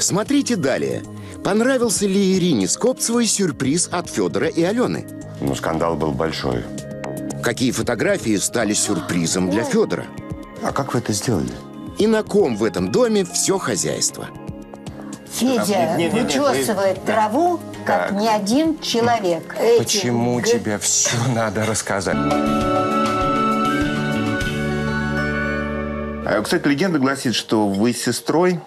Смотрите далее. Понравился ли Ирине Скопцевой сюрприз от Федора и Алены? Ну, скандал был большой. Какие фотографии стали сюрпризом для Федора? А как вы это сделали? И на ком в этом доме все хозяйство? Федя Не, не, не, не, вычесывает вы- траву, как Так. ни один человек. Эти Почему г- тебе все надо рассказать? А, Кстати, легенда гласит, что вы с сестрой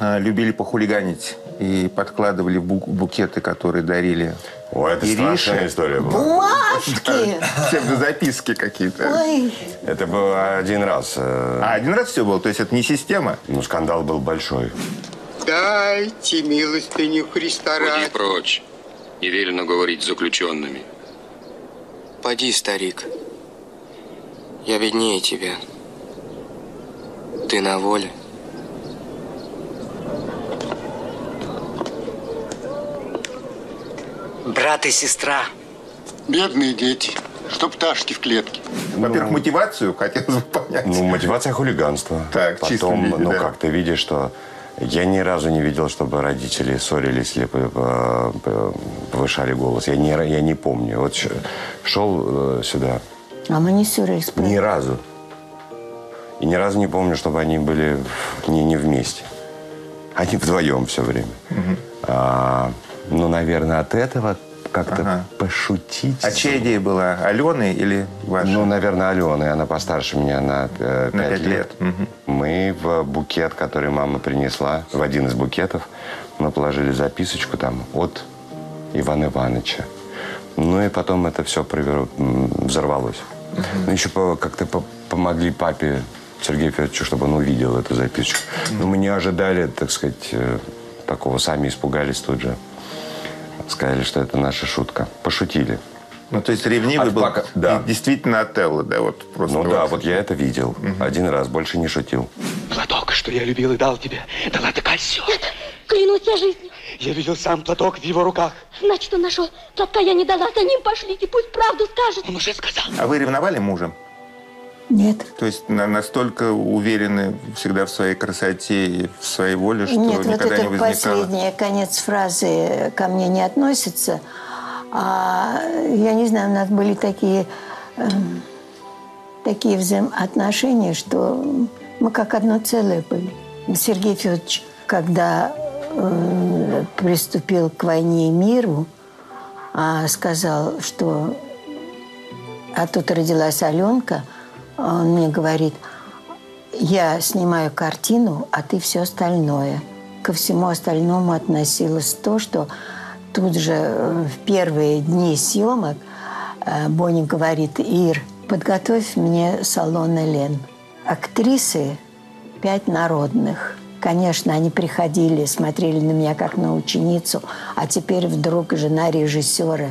любили похулиганить и подкладывали в бу- букеты, которые дарили О, это Ирише. страшная история была. Бумажки! Псевдозаписки какие-то. Ой, Это был один раз. э, А один раз все было, то есть это не система? Ну, скандал был большой. Дайте милостыню Христа Уйди ради. прочь. Не велено говорить с заключенными. Поди, старик. Я виднее тебя. Ты на воле. Брат и сестра. Бедные дети, что пташки в клетке. Во-первых, мотивацию хотелось бы понять. Ну, мотивация хулиганства. Так, Потом, виде, ну да. как, ты видишь, что я ни разу не видел, чтобы родители ссорились или п- повышали голос. Я не, я не помню. Вот шел э, сюда а мы не ссорились. правда? ни разу. И ни разу не помню, чтобы они были не, не вместе. Они вдвоем все время. А, ну, наверное, от этого как-то Ага. пошутить. А чья идея была? Алены или ваша? Ну, наверное, Алены. Она постарше меня на э, На пять пять лет. лет. Мгм. Мы в букет, который мама принесла, в один из букетов, мы положили записочку там от Ивана Ивановича. Ну и потом это все взорвалось. Ну, еще как-то по- помогли папе Сергею Федоровичу, чтобы он увидел эту записочку. Но мы не ожидали, так сказать, э, такого. Сами испугались тут же. Сказали, что это наша шутка. Пошутили. Ну, то есть ревнивый От был пока- да. действительно Отелло, да, вот просто. Ну да, вот я это видел. Один раз, больше не шутил. Платок, что я любил и дал тебе, дала ты кольцо. Клянусь я жизнью. Я видел сам платок в его руках. Значит, он нашел. Платка я не дала. За ним пошлите. Пусть правду скажет. Он уже сказал. А вы ревновали мужа? Нет. То есть на- настолько уверены всегда в своей красоте и в своей воле, что Нет, вот никогда это не возникало? последний конец фразы ко мне не относится. А, я не знаю, у нас были такие, эм, такие взаимоотношения, что мы как одно целое были. Сергей Федорович, когда э, приступил к войне и миру, а, сказал, что а тут родилась Аленка, он мне говорит, я снимаю картину, а ты все остальное. Ко всему остальному относилось то, что тут же э, в первые дни съемок э, Бонни говорит, Ир, подготовь мне салон Элен. Актрисы пять народных. Конечно, они приходили, смотрели на меня как на ученицу, а теперь вдруг жена режиссера.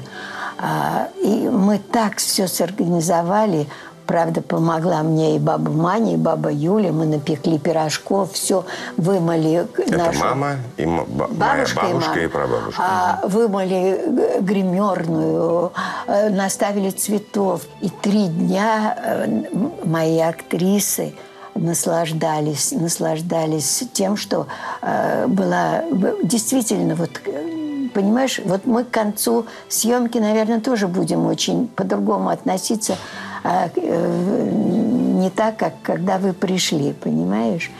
А, И мы так все сорганизовали. Правда, помогла мне и баба Маня, и баба Юля. Мы напекли пирожков, все вымыли. Это нашу- мама и м- ба- моя Бабушка, и, бабушка мама. и прабабушка. А, вымыли г- гримерную, э, наставили цветов. И три дня э, мои актрисы наслаждались, наслаждались тем, что э, была действительно вот э, понимаешь, вот мы к концу съемки, наверное, тоже будем очень по-другому относиться, а, э, не так, как когда вы пришли, понимаешь?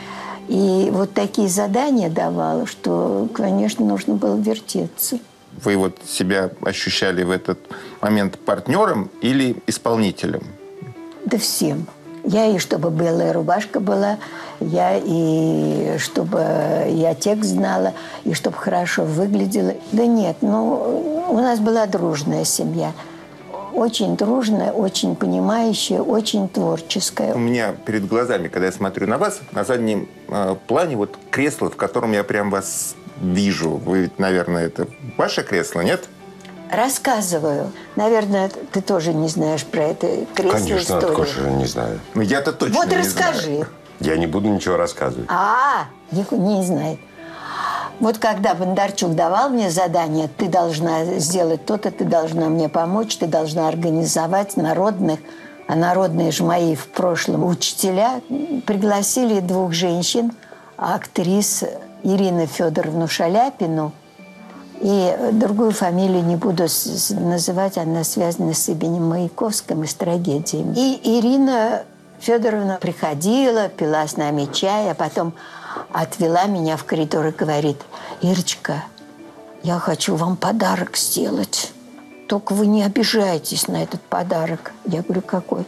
И вот такие задания давала, что, конечно, нужно было вертеться. Вы вот себя ощущали в этот момент партнером или исполнителем? Да всем. Я и чтобы белая рубашка была, я и чтобы я текст знала, и чтобы хорошо выглядела. Да нет, ну, у нас была дружная семья. Очень дружная, очень понимающая, очень творческая. У меня перед глазами, когда я смотрю на вас, на заднем э, плане вот кресло, в котором я прям вас вижу. Вы, ведь, наверное, это ваше кресло, нет? Рассказываю. Наверное, ты тоже не знаешь про это кресло Конечно, историю. же не знаю. Ну, я-то точно Вот не расскажи. знаю. Я не буду ничего рассказывать. А, не, не знает. Вот когда Бондарчук давал мне задание, ты должна сделать то-то, ты должна мне помочь, ты должна организовать народных, а народные же мои в прошлом учителя, пригласили двух женщин, актрис Ирину Федоровну Шаляпину. И другую фамилию не буду называть, она связана с именем Маяковским и с трагедиями. И Ирина Федоровна приходила, пила с нами чай, а потом отвела меня в коридор и говорит, Ирочка, я хочу вам подарок сделать. Только вы не обижайтесь на этот подарок. Я говорю, какой?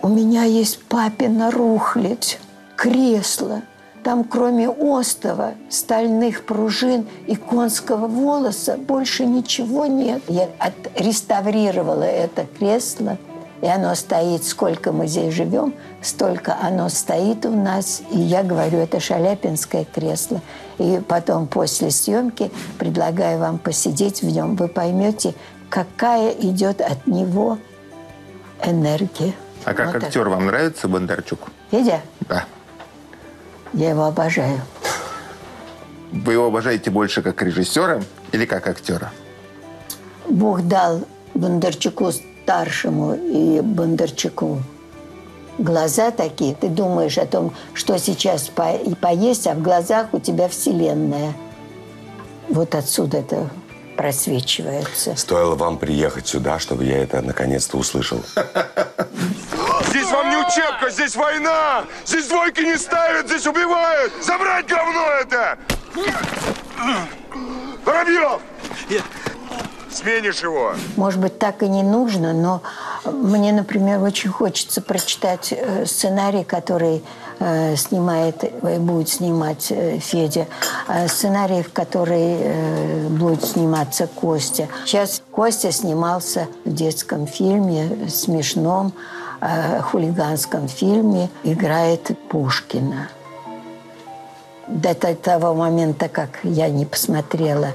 У меня есть папина рухлядь, кресло. Там кроме остова, стальных пружин и конского волоса больше ничего нет. Я отреставрировала это кресло – и оно стоит, сколько мы здесь живем, столько оно стоит у нас. И я говорю, это шаляпинское кресло. И потом после съемки предлагаю вам посидеть в нем. Вы поймете, какая идет от него энергия. А как вот актер так. вам нравится Бондарчук? Федя? Да. Я его обожаю. Вы его обожаете больше как режиссера или как актера? Бог дал Бондарчуку старшему и Бондарчуку глаза такие, ты думаешь о том, что сейчас по и поесть, а в глазах у тебя вселенная. Вот отсюда это просвечивается. Стоило вам приехать сюда, чтобы я это наконец-то услышал. Здесь вам не учебка, здесь война! Здесь двойки не ставят, здесь убивают! Забрать говно это! Воробьев! Сменишь его. Может быть, так и не нужно, но мне, например, очень хочется прочитать э, сценарий, который э, снимает, э, будет снимать Федя, сценарий, в который будет сниматься Костя. Сейчас Костя снимался в детском фильме, смешном, хулиганском фильме, играет Пушкина. До того момента, как я не посмотрела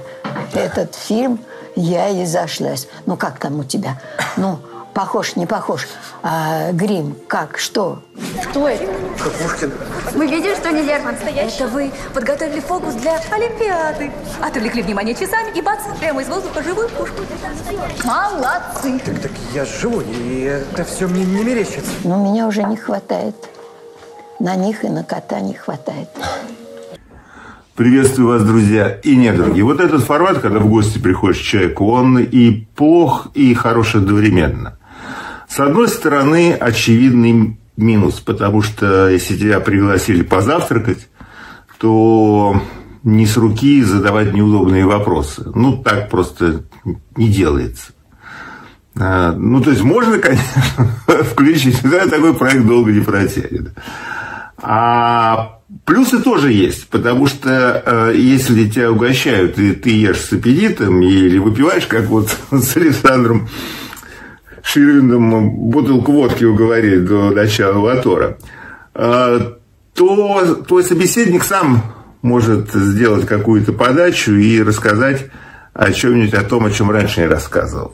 этот фильм, я и зашлась. Ну, как там у тебя? Ну, похож, не похож. А, грим, как, что? Кто это? Пушкин. Мы видим, что не Лерман. Это вы подготовили фокус для Олимпиады. Отвлекли внимание часами и бац, прямо из воздуха живую пушку. Молодцы. Так, так я живой, и это все мне не мерещится. Но меня уже не хватает. На них и на кота не хватает. Приветствую вас, друзья и недруги. Вот этот формат, когда в гости приходишь человек, он и плох, и хорош одновременно. С одной стороны, очевидный минус, потому что если тебя пригласили позавтракать, то не с руки задавать неудобные вопросы. Ну, так просто не делается. А, ну, то есть, можно, конечно, включить, да, такой проект долго не протянет. А Плюсы тоже есть, потому что э, если тебя угощают, и ты ешь с аппетитом, или выпиваешь, как вот с Александром Ширвиндом бутылку водки уговорить до начала мотора, э, то твой собеседник сам может сделать какую-то подачу и рассказать о чем-нибудь о том, о чем раньше не рассказывал.